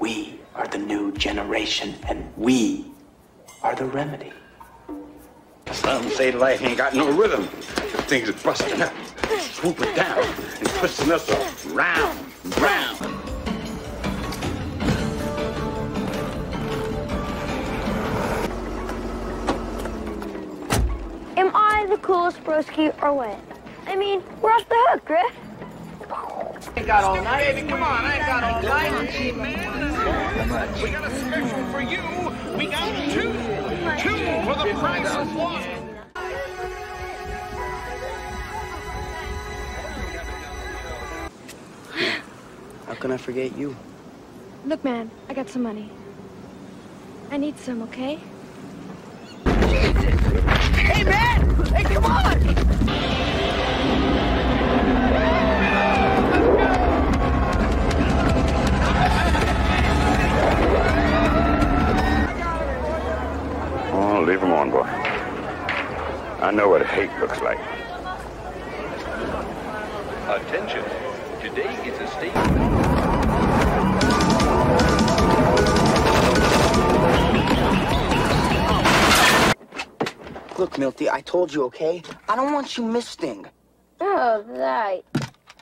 We are the new generation, and we are the remedy. Some say life ain't got no rhythm. The thing's busting up, swooping down, and twisting us round and round. Am I the coolest broski or what? I mean, we're off the hook, Griff. Ain't got all night. Baby, come on, I ain't got all night. Hey, man. We got a special for you. We got two. Two for the price of one. How can I forget you? Look, man, I got some money. I need some, okay? Leave him on, boy. I know what hate looks like. Attention. Today is a state. Look, Milty, I told you, okay? I don't want you misting. Oh, that.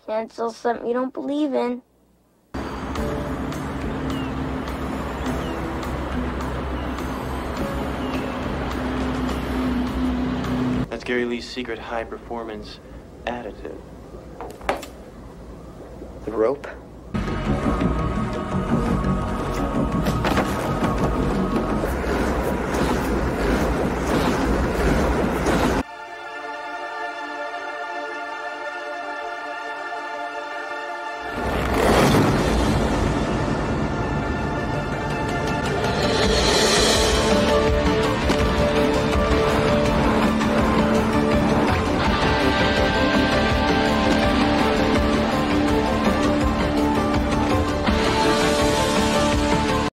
Cancel something you don't believe in. Gary Lee's secret high performance additive. The rope?